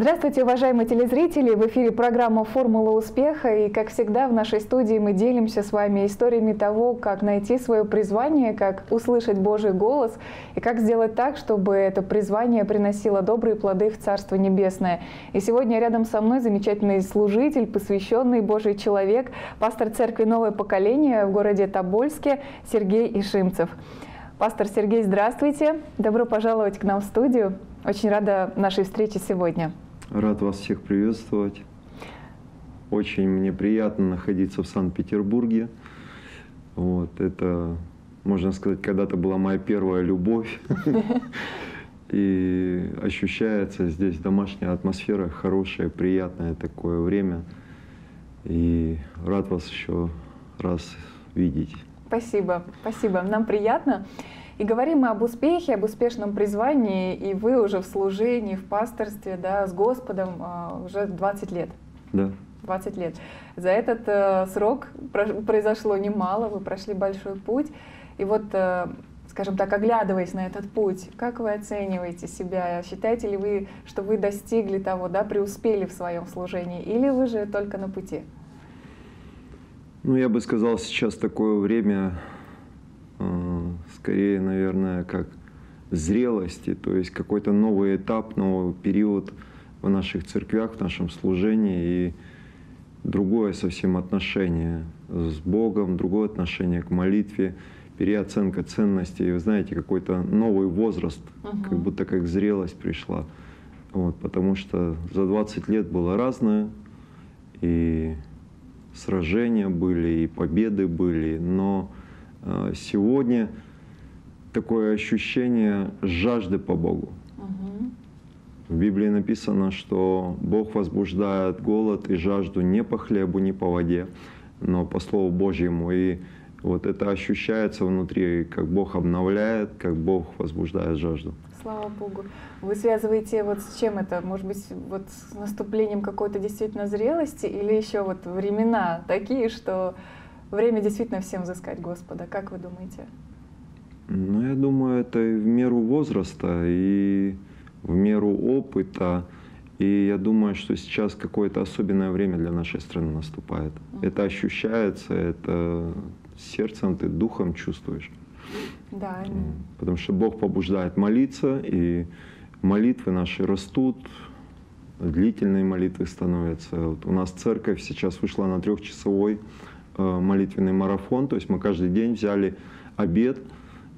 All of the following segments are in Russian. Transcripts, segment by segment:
Здравствуйте, уважаемые телезрители! В эфире программа «Формула успеха». И, как всегда, в нашей студии мы делимся с вами историями того, как найти свое призвание, как услышать Божий голос и как сделать так, чтобы это призвание приносило добрые плоды в Царство Небесное. И сегодня рядом со мной замечательный служитель, посвященный Божий человек, пастор церкви «Новое поколение» в городе Тобольске Сергей Ишимцев. Пастор Сергей, здравствуйте! Добро пожаловать к нам в студию. Очень рада нашей встрече сегодня. Рад вас всех приветствовать. Очень мне приятно находиться в Санкт-Петербурге. Вот, это, можно сказать, когда-то была моя первая любовь. И ощущается здесь домашняя атмосфера, хорошее, приятное такое время. И рад вас еще раз видеть. Спасибо, спасибо. Нам приятно. И говорим мы об успехе, об успешном призвании, и вы уже в служении, в пасторстве, да, с Господом а, уже 20 лет. Да. 20 лет. За этот э, срок произошло немало, вы прошли большой путь. И вот, э, скажем так, оглядываясь на этот путь, как вы оцениваете себя? Считаете ли вы, что вы достигли того, да, преуспели в своем служении, или вы же только на пути? Ну, я бы сказал, сейчас такое время Э, скорее, наверное, как зрелости, то есть какой-то новый этап, новый период в наших церквях, в нашем служении и другое совсем отношение с Богом, другое отношение к молитве, переоценка ценностей. Вы знаете, какой-то новый возраст, угу. как будто как зрелость пришла. Вот, потому что за 20 лет было разное, и сражения были, и победы были, но а, сегодня такое ощущение жажды по Богу. В Библии написано, что Бог возбуждает голод и жажду не по хлебу, не по воде, но по Слову Божьему. И вот это ощущается внутри, как Бог обновляет, как Бог возбуждает жажду. Слава Богу. Вы связываете вот с чем это? Может быть, вот с наступлением какой-то действительно зрелости или еще вот времена такие, что время действительно всем взыскать Господа. Как вы думаете? Ну, я думаю, это и в меру возраста, и в меру опыта. И я думаю, что сейчас какое-то особенное время для нашей страны наступает. Mm-hmm. Это ощущается, это сердцем ты, духом чувствуешь. Да. Потому что Бог побуждает молиться, и молитвы наши растут, длительные молитвы становятся. Вот у нас церковь сейчас вышла на трехчасовой Э, молитвенный марафон, то есть мы каждый день взяли обед,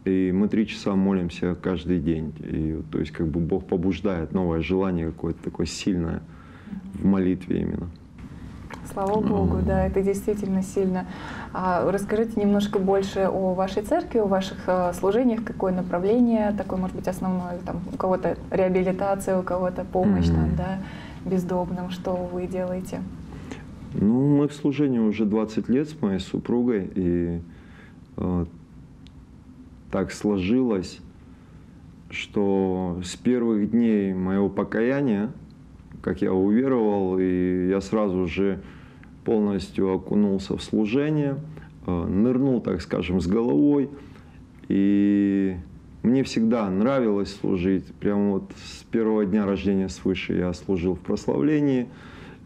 и мы три часа молимся каждый день. И, то есть как бы Бог побуждает новое желание какое-то такое сильное в молитве именно. Слава Богу, да, это действительно сильно. А расскажите немножко больше о вашей церкви, о ваших э, служениях, какое направление, такое, может быть, основное, там, у кого-то реабилитация, у кого-то помощь, mm-hmm. там, да, бездомным, что вы делаете? Ну, мы в служении уже 20 лет с моей супругой, и э, так сложилось, что с первых дней моего покаяния, как я уверовал, и я сразу же полностью окунулся в служение, э, нырнул, так скажем, с головой, и мне всегда нравилось служить. Прямо вот с первого дня рождения свыше я служил в прославлении –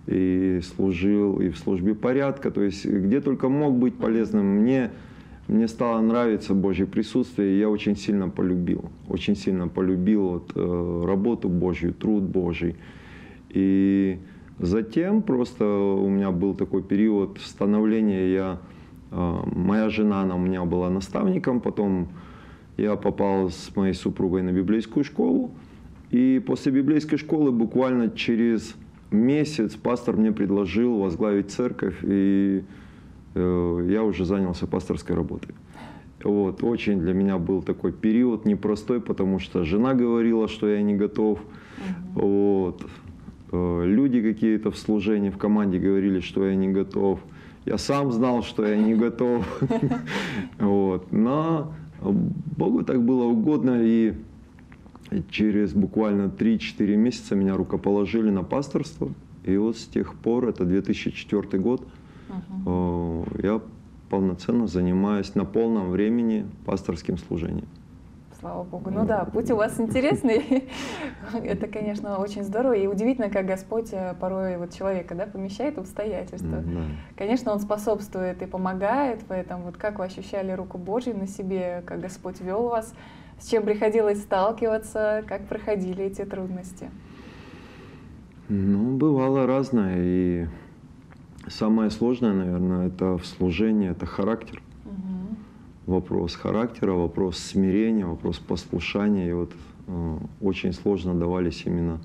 и служил и в службе порядка, то есть где только мог быть полезным. Мне, мне стало нравиться Божье присутствие, и я очень сильно полюбил, очень сильно полюбил вот, э, работу Божью, труд Божий. И затем просто у меня был такой период становления, я, э, моя жена, она у меня была наставником, потом я попал с моей супругой на библейскую школу, и после библейской школы буквально через месяц пастор мне предложил возглавить церковь, и я уже занялся пасторской работой. Вот, очень для меня был такой период непростой, потому что жена говорила, что я не готов. Угу. Вот, э, люди какие-то в служении, в команде говорили, что я не готов. Я сам знал, что я не готов. Вот. Но Богу так было угодно, и через буквально 3-4 месяца меня рукоположили на пасторство. И вот с тех пор, это 2004 год, uh-huh. я полноценно занимаюсь на полном времени пасторским служением. Слава Богу. Ну да, путь у вас интересный. Это, конечно, очень здорово. И удивительно, как Господь э, порой вот человека да, помещает обстоятельства. Да. Конечно, Он способствует и помогает в этом. Вот как вы ощущали руку Божью на себе, как Господь вел вас, с чем приходилось сталкиваться, как проходили эти трудности? Ну, бывало разное. И самое сложное, наверное, это в служении, это характер вопрос характера, вопрос смирения, вопрос послушания. И вот э, очень сложно давались именно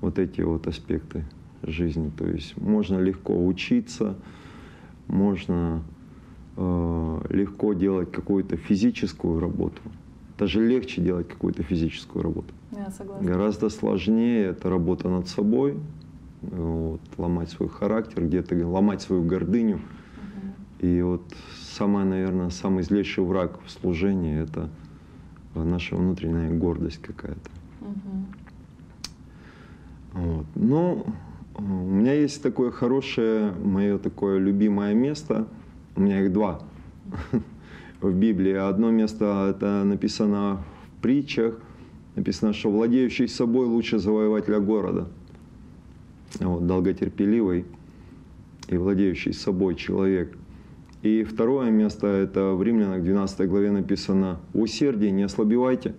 вот эти вот аспекты жизни. То есть можно легко учиться, можно э, легко делать какую-то физическую работу. Даже легче делать какую-то физическую работу. Я согласна. Гораздо сложнее это работа над собой, вот, ломать свой характер, где-то ломать свою гордыню. И вот самое, наверное, самый злейший враг в служении – это наша внутренняя гордость какая-то. Угу. Вот. Но у меня есть такое хорошее, мое такое любимое место. У меня их два в Библии. Одно место это написано в притчах. Написано, что владеющий собой лучше завоевателя города. Вот, долготерпеливый и владеющий собой человек и второе место, это в Римлянах 12 главе написано «Усердие не ослабевайте,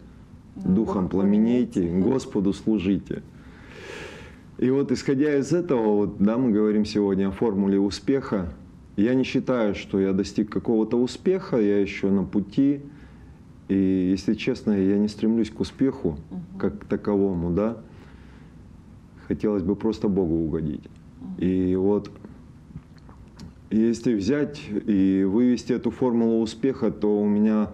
духом пламенейте, Господу служите». И вот исходя из этого, вот, да, мы говорим сегодня о формуле успеха. Я не считаю, что я достиг какого-то успеха, я еще на пути. И, если честно, я не стремлюсь к успеху как к таковому, да. Хотелось бы просто Богу угодить. И вот если взять и вывести эту формулу успеха, то у меня,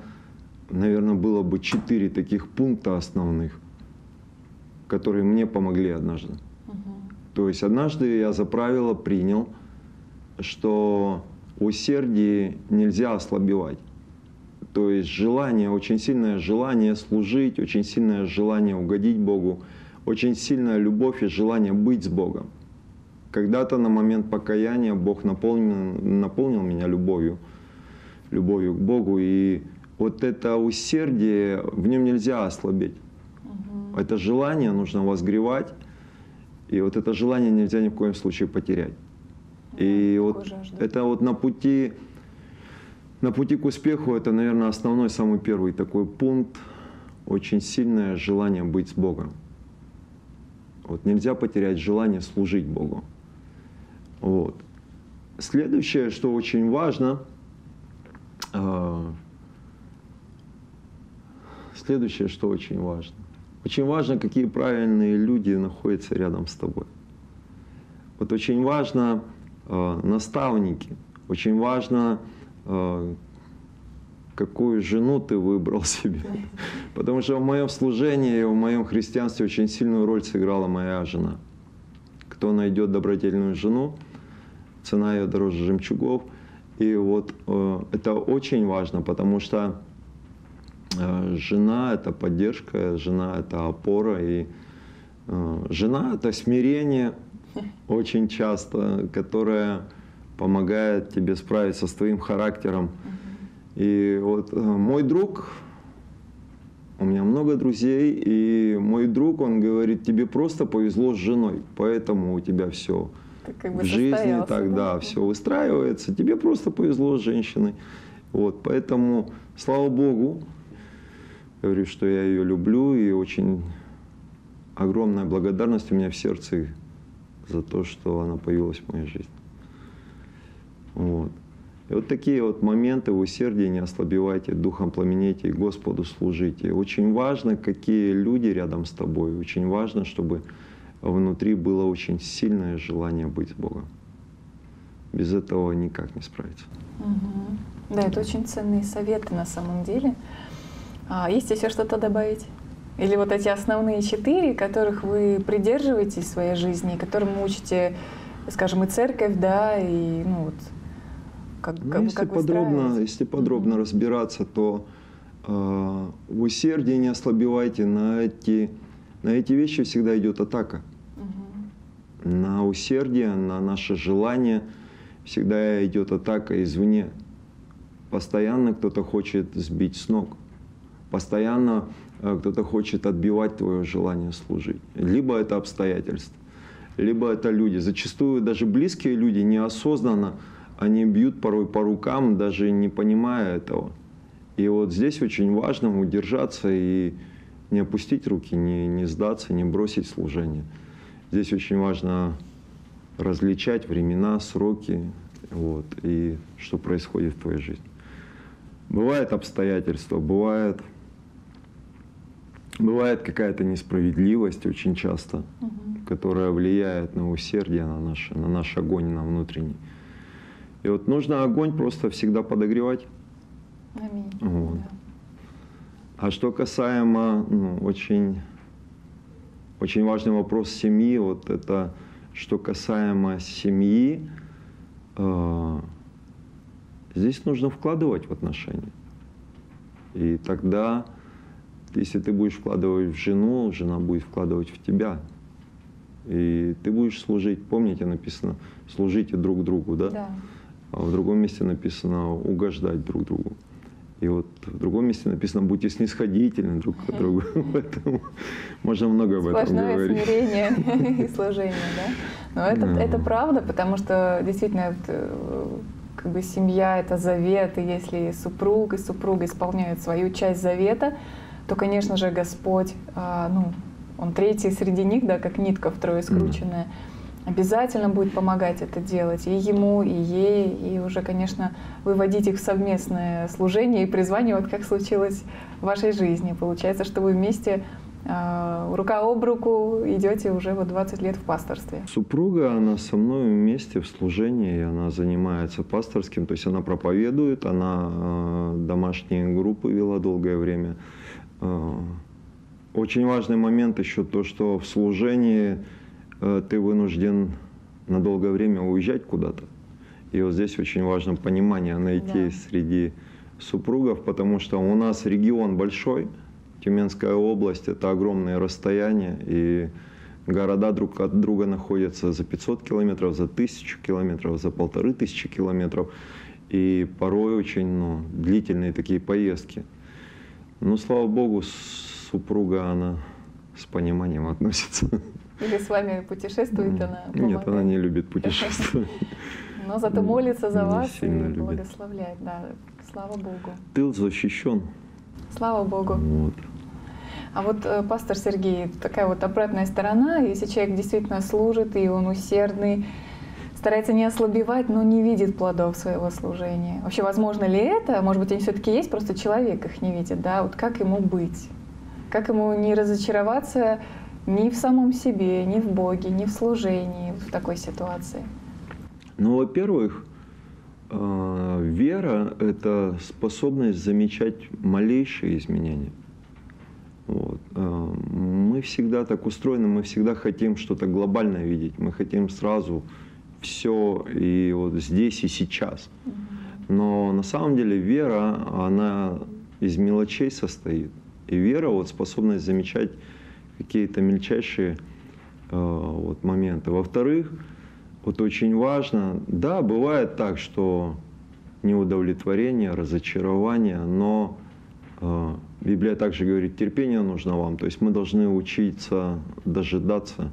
наверное, было бы четыре таких пункта основных, которые мне помогли однажды. Угу. То есть однажды я за правило принял, что усердие нельзя ослабевать. То есть желание, очень сильное желание служить, очень сильное желание угодить Богу, очень сильная любовь и желание быть с Богом. Когда-то на момент покаяния Бог наполнил, наполнил меня любовью, любовью к Богу. И вот это усердие, в нем нельзя ослабеть. Угу. Это желание нужно возгревать. И вот это желание нельзя ни в коем случае потерять. Да, и вот жажда. это вот на пути, на пути к успеху, это, наверное, основной, самый первый такой пункт. Очень сильное желание быть с Богом. Вот нельзя потерять желание служить Богу. Вот. Следующее, что очень важно, э, следующее, что очень важно. Очень важно, какие правильные люди находятся рядом с тобой. Вот очень важно э, наставники, очень важно, э, какую жену ты выбрал себе. Потому что в моем служении, в моем христианстве очень сильную роль сыграла моя жена. Кто найдет добродетельную жену, цена ее дороже жемчугов. И вот э, это очень важно, потому что э, жена это поддержка, жена это опора, и э, жена это смирение очень часто, которое помогает тебе справиться с твоим характером. И вот э, мой друг, у меня много друзей, и мой друг, он говорит, тебе просто повезло с женой, поэтому у тебя все как бы в жизни тогда да? все выстраивается. Тебе просто повезло с женщиной. Вот, поэтому, слава Богу, говорю, что я ее люблю и очень огромная благодарность у меня в сердце за то, что она появилась в моей жизни. Вот. И вот такие вот моменты в усердии не ослабевайте, духом пламенейте и Господу служите. Очень важно, какие люди рядом с тобой. Очень важно, чтобы внутри было очень сильное желание быть с Богом. Без этого никак не справиться. Угу. Да, это очень ценные советы на самом деле. А есть еще что-то добавить? Или вот эти основные четыре, которых вы придерживаетесь в своей жизни, которым учите, скажем, и церковь, да, и ну вот как, ну, как, если, как подробно, если подробно mm разбираться, то э, в усердии не ослабевайте на эти на эти вещи всегда идет атака. Угу. На усердие, на наше желание всегда идет атака извне. Постоянно кто-то хочет сбить с ног. Постоянно э, кто-то хочет отбивать твое желание служить. Либо это обстоятельства, либо это люди. Зачастую даже близкие люди неосознанно, они бьют порой по рукам, даже не понимая этого. И вот здесь очень важно удержаться и не опустить руки, не, не сдаться, не бросить служение. Здесь очень важно различать времена, сроки вот, и что происходит в твоей жизни. Бывают обстоятельства, бывает, бывает какая-то несправедливость очень часто, угу. которая влияет на усердие, на наш, на наш огонь, на внутренний. И вот нужно огонь просто всегда подогревать. Аминь. Вот. Да. А что касаемо, ну, очень, очень важный вопрос семьи, вот это, что касаемо семьи, э, здесь нужно вкладывать в отношения. И тогда, если ты будешь вкладывать в жену, жена будет вкладывать в тебя. И ты будешь служить. Помните, написано, служите друг другу, да? Да. А в другом месте написано угождать друг другу. И вот в другом месте написано «будьте снисходительны друг к другу». Поэтому можно много об этом Сплошное говорить. смирение и служение, да? Но это, да. это правда, потому что действительно э, как бы семья — это завет, и если супруг и супруга исполняют свою часть завета, то, конечно же, Господь, а, ну, Он третий среди них, да, как нитка втрое скрученная, mm обязательно будет помогать это делать и ему, и ей, и уже, конечно, выводить их в совместное служение и призвание, вот как случилось в вашей жизни. Получается, что вы вместе э, рука об руку идете уже вот 20 лет в пасторстве. Супруга, она со мной вместе в служении, она занимается пасторским, то есть она проповедует, она э, домашние группы вела долгое время. Э, очень важный момент еще то, что в служении ты вынужден на долгое время уезжать куда-то. И вот здесь очень важно понимание найти да. среди супругов, потому что у нас регион большой, Тюменская область, это огромные расстояния, и города друг от друга находятся за 500 километров, за 1000 километров, за полторы тысячи километров. И порой очень ну, длительные такие поездки. Ну, слава богу, супруга, она с пониманием относится. Или с вами путешествует она? Помогает? Нет, она не любит путешествовать. Но зато молится за вас и благословляет. Да, слава Богу. Тыл защищен. Слава Богу. Вот. А вот, э, пастор Сергей, такая вот обратная сторона, если человек действительно служит, и он усердный, старается не ослабевать, но не видит плодов своего служения. Вообще, возможно ли это? Может быть, они все-таки есть, просто человек их не видит, да? Вот как ему быть? Как ему не разочароваться ни в самом себе, ни в Боге, ни в служении в такой ситуации? Ну, во-первых, э, вера – это способность замечать малейшие изменения. Вот. Э, мы всегда так устроены, мы всегда хотим что-то глобальное видеть, мы хотим сразу все и вот здесь и сейчас. Но на самом деле вера, она из мелочей состоит. И вера, вот способность замечать какие-то мельчайшие э, вот, моменты. Во-вторых, вот очень важно, да, бывает так, что неудовлетворение, разочарование, но э, Библия также говорит, терпение нужно вам. То есть мы должны учиться дожидаться,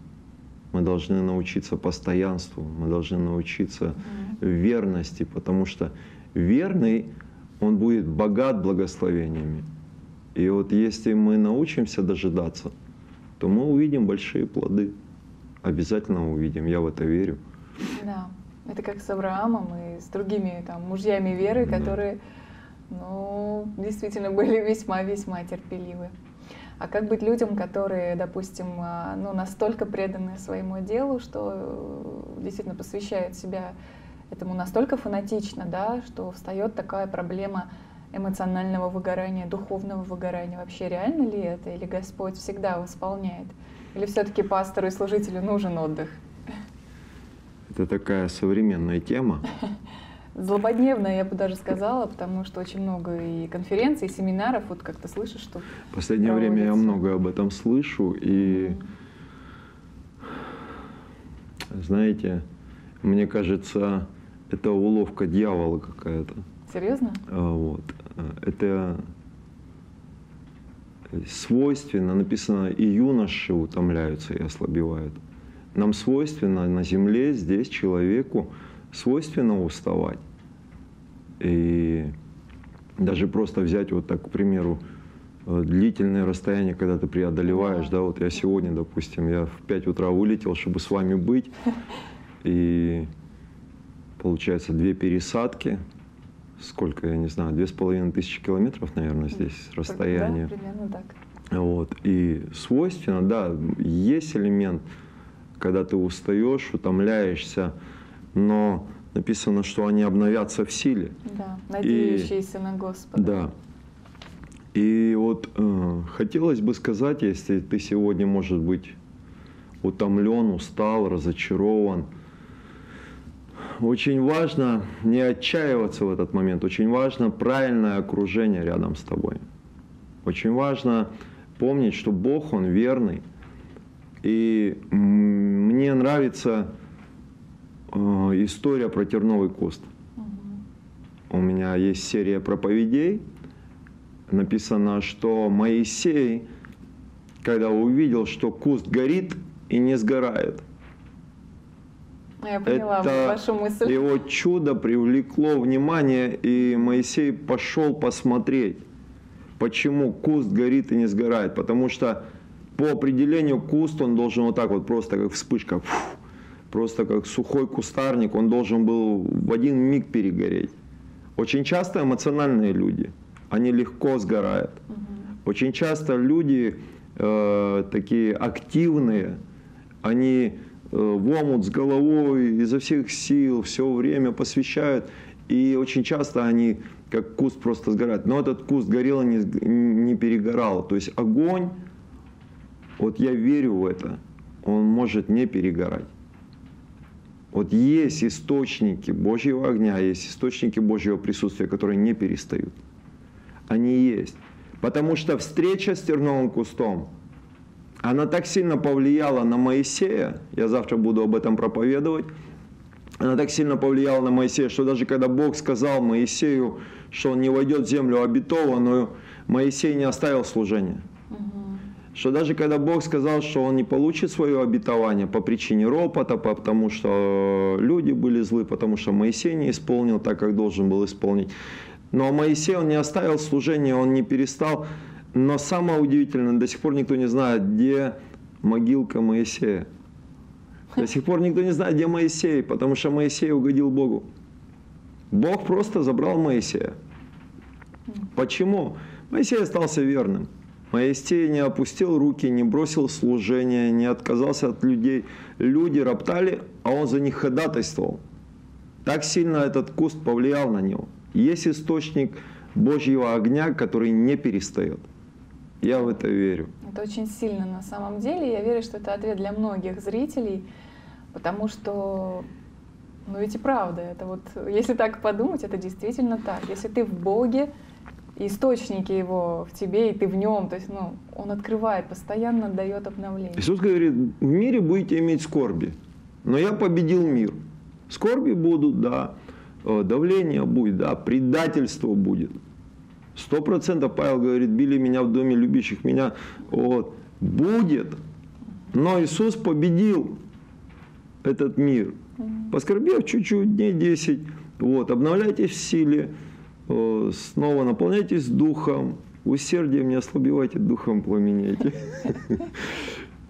мы должны научиться постоянству, мы должны научиться верности, потому что верный, он будет богат благословениями. И вот если мы научимся дожидаться – то мы увидим большие плоды. Обязательно увидим, я в это верю. Да, это как с Авраамом и с другими там, мужьями веры, да. которые ну, действительно были весьма-весьма терпеливы. А как быть людям, которые, допустим, а, ну, настолько преданы своему делу, что э, действительно посвящают себя этому настолько фанатично, да, что встает такая проблема эмоционального выгорания, духовного выгорания. Вообще реально ли это? Или Господь всегда восполняет? Или все-таки пастору и служителю нужен отдых? Это такая современная тема. Злободневная, я бы даже сказала, потому что очень много и конференций, и семинаров, вот как ты слышишь, что В последнее проводится. время я много об этом слышу, и mm. знаете, мне кажется, это уловка дьявола какая-то. Серьезно? А, вот. Это свойственно, написано, и юноши утомляются и ослабевают. Нам свойственно на земле, здесь человеку, свойственно уставать. И даже просто взять вот так, к примеру, э, длительное расстояние, когда ты преодолеваешь, да, вот я сегодня, допустим, я в 5 утра вылетел, чтобы с вами быть, и получается две пересадки, сколько, я не знаю, две с половиной тысячи километров, наверное, здесь расстояние. Да, примерно так. Вот. И свойственно, да, есть элемент, когда ты устаешь, утомляешься, но написано, что они обновятся в силе. Да, надеющиеся и, на Господа. Да. И вот э, хотелось бы сказать, если ты сегодня, может быть, утомлен, устал, разочарован, очень важно не отчаиваться в этот момент, очень важно правильное окружение рядом с тобой. Очень важно помнить, что Бог, Он верный. И мне нравится э, история про терновый куст. У меня есть серия проповедей. Написано, что Моисей, когда увидел, что куст горит и не сгорает – я поняла это вашу мысль. Его чудо привлекло внимание, и Моисей пошел посмотреть, почему куст горит и не сгорает. Потому что по определению куст, он должен вот так вот просто как вспышка, фу, просто как сухой кустарник, он должен был в один миг перегореть. Очень часто эмоциональные люди, они легко сгорают. Угу. Очень часто люди э, такие активные, они в омут с головой, изо всех сил, все время посвящают. И очень часто они, как куст, просто сгорают. Но этот куст горел и не, не перегорал. То есть огонь, вот я верю в это, он может не перегорать. Вот есть источники Божьего огня, есть источники Божьего присутствия, которые не перестают. Они есть. Потому что встреча с терновым кустом – она так сильно повлияла на Моисея, я завтра буду об этом проповедовать, она так сильно повлияла на Моисея, что даже когда Бог сказал Моисею, что он не войдет в землю обетованную, Моисей не оставил служение. Что даже когда Бог сказал, что он не получит свое обетование по причине ропота, потому что люди были злы, потому что Моисей не исполнил так, как должен был исполнить. Но Моисей, он не оставил служение, он не перестал но самое удивительное, до сих пор никто не знает, где могилка Моисея. До сих пор никто не знает, где Моисей, потому что Моисей угодил Богу. Бог просто забрал Моисея. Почему? Моисей остался верным. Моисей не опустил руки, не бросил служение, не отказался от людей. Люди роптали, а он за них ходатайствовал. Так сильно этот куст повлиял на него. Есть источник Божьего огня, который не перестает. Я в это верю. Это очень сильно на самом деле. Я верю, что это ответ для многих зрителей, потому что, ну ведь и правда, это вот, если так подумать, это действительно так. Если ты в Боге, источники его в тебе, и ты в нем, то есть, ну, он открывает, постоянно дает обновление. Иисус говорит, в мире будете иметь скорби, но я победил мир. Скорби будут, да, э, давление будет, да, предательство будет, Сто процентов Павел говорит, били меня в доме любящих меня. Вот. Будет. Но Иисус победил этот мир. Поскорбев чуть-чуть, дней 10. Вот. Обновляйтесь в силе. Снова наполняйтесь духом. Усердием не ослабевайте, духом пламеняйте.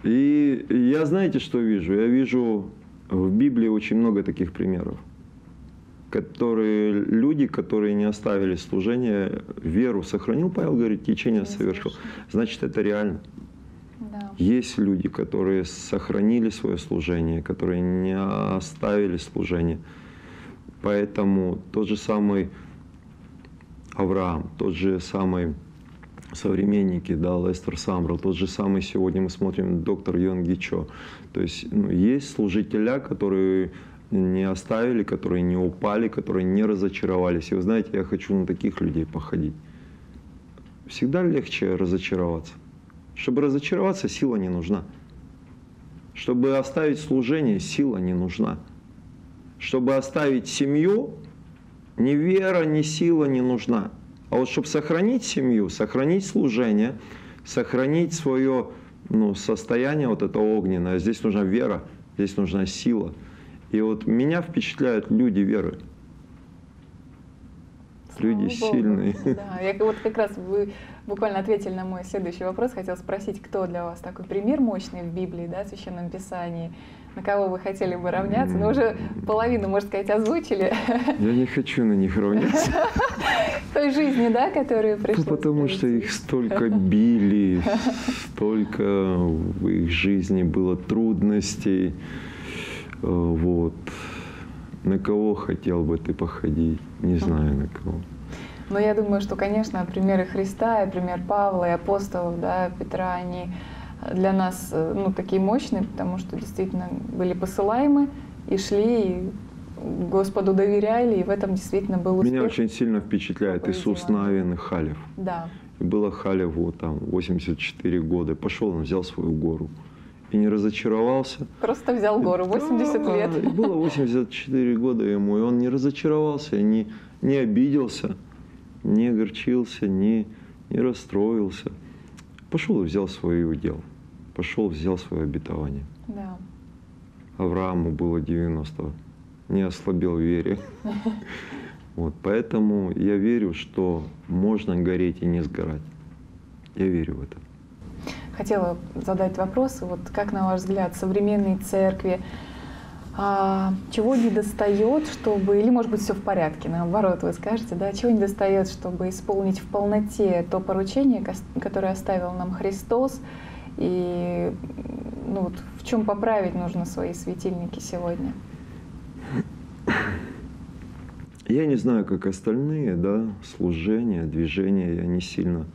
И я знаете, что вижу? Я вижу в Библии очень много таких примеров которые люди, которые не оставили служение, веру сохранил, Павел говорит, течение совершил. Значит, это реально. Да. Есть люди, которые сохранили свое служение, которые не оставили служение. Поэтому тот же самый Авраам, тот же самый современники, да, Лестер Самрал, тот же самый сегодня мы смотрим доктор Йон Гичо. То есть ну, есть служителя, которые не оставили, которые не упали, которые не разочаровались. И вы знаете, я хочу на таких людей походить. Всегда легче разочароваться. Чтобы разочароваться, сила не нужна. Чтобы оставить служение, сила не нужна. Чтобы оставить семью, ни вера, ни сила не нужна. А вот чтобы сохранить семью, сохранить служение, сохранить свое ну, состояние вот это огненное. Здесь нужна вера, здесь нужна сила. И вот меня впечатляют люди веры. Слава люди Богу. сильные. Да, я вот как раз вы буквально ответили на мой следующий вопрос. Хотел спросить, кто для вас такой пример мощный в Библии, да, в Священном Писании, на кого вы хотели бы равняться? Но уже половину, можно сказать, озвучили Я не хочу на них равняться. той жизни, да, которую Ну, пришлось потому что их столько били, столько в их жизни было трудностей. Э, Вот. На кого хотел бы ты походить? Не знаю на кого. Но я думаю, что, конечно, примеры Христа и пример Павла и апостолов, да, Петра, они для нас э, ну, такие мощные, потому что действительно были посылаемы и шли, и Господу доверяли, и в этом действительно был успех. Меня очень сильно впечатляет Такое Иисус дело. Навин и Халев. Да, И было Халеву там 84 года. Пошел он, взял свою гору. И не разочаровался. просто взял гору, 80 Да, лет. было 84 года ему, и он не разочаровался, не, не обиделся, не огорчился, не, не расстроился. Пошел и взял свое удел. Пошел, взял свое обетование. Да. Аврааму было 90, не ослабел вере. Вот, поэтому я верю, что можно гореть и не сгорать. Я верю в это. Хотела задать вопрос, вот как на ваш взгляд, современной церкви, а, чего не достает, чтобы, или может быть все в порядке, наоборот, вы скажете, да, чего не достает, чтобы исполнить в полноте то поручение, которое оставил нам Христос, и ну, вот в чем поправить нужно свои светильники сегодня? Я не знаю, как остальные, да, служения, движения, я не сильно,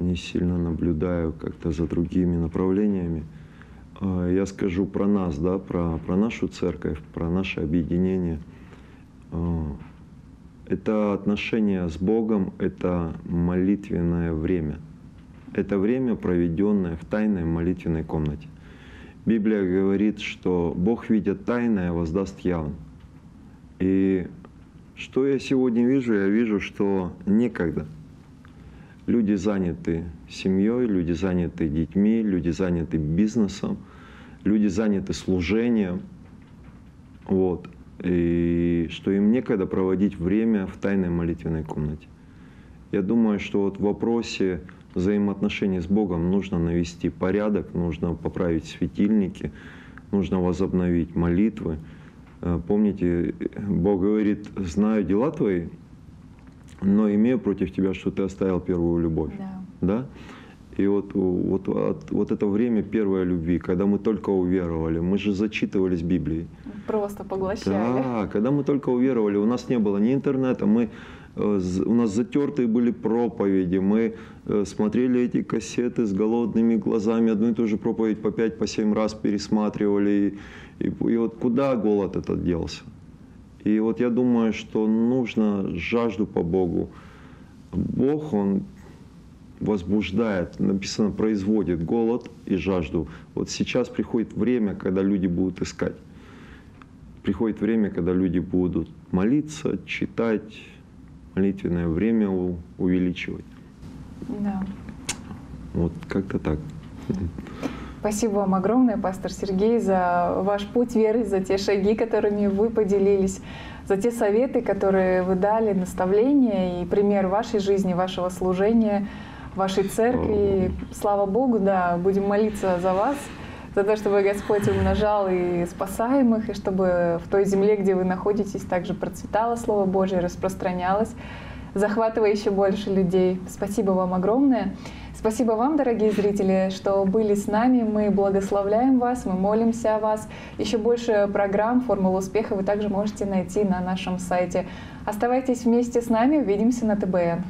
не сильно наблюдаю как-то за другими направлениями. А, Я скажу про нас, да, про, про нашу церковь, про наше объединение. А, Это отношение с Богом, это молитвенное время. Это время, проведенное в тайной молитвенной комнате. Библия говорит, что Бог, видя тайное, воздаст явно. И что я сегодня вижу? Я вижу, что некогда. Люди заняты семьей, люди заняты детьми, люди заняты бизнесом, люди заняты служением. Вот. И что им некогда проводить время в тайной молитвенной комнате. Я думаю, что вот в вопросе взаимоотношений с Богом нужно навести порядок, нужно поправить светильники, нужно возобновить молитвы. Э, Помните, Бог говорит, знаю дела твои, но имею против тебя, что ты оставил первую любовь. Да. Да? И вот, вот, вот, вот это время первой любви, когда мы только уверовали, мы же зачитывались Библией. Просто поглощали. Да, когда мы только уверовали, у нас не было ни интернета, мы, э, у нас затертые были проповеди, мы э, смотрели эти кассеты с голодными глазами, одну и ту же проповедь по пять, по семь раз пересматривали. И, и, и вот куда голод этот делся? И вот я думаю, что нужно жажду по Богу. Бог, Он возбуждает, написано, производит голод и жажду. Вот сейчас приходит время, когда люди будут искать. Приходит время, когда люди будут молиться, читать, молитвенное время увеличивать. Да. Вот как-то так. Спасибо вам огромное, пастор Сергей, за ваш путь веры, за те шаги, которыми вы поделились, за те советы, которые вы дали, наставления и пример вашей жизни, вашего служения, вашей церкви. Слава Богу, да, будем молиться за вас, за то, чтобы Господь умножал и спасаемых, и чтобы в той земле, где вы находитесь, также процветало Слово Божье, распространялось, захватывая еще больше людей. Спасибо вам огромное. Спасибо вам, дорогие зрители, что были с нами. Мы благословляем вас, мы молимся о вас. Еще больше программ «Формула успеха» вы также можете найти на нашем сайте. Оставайтесь вместе с нами, увидимся на ТБН.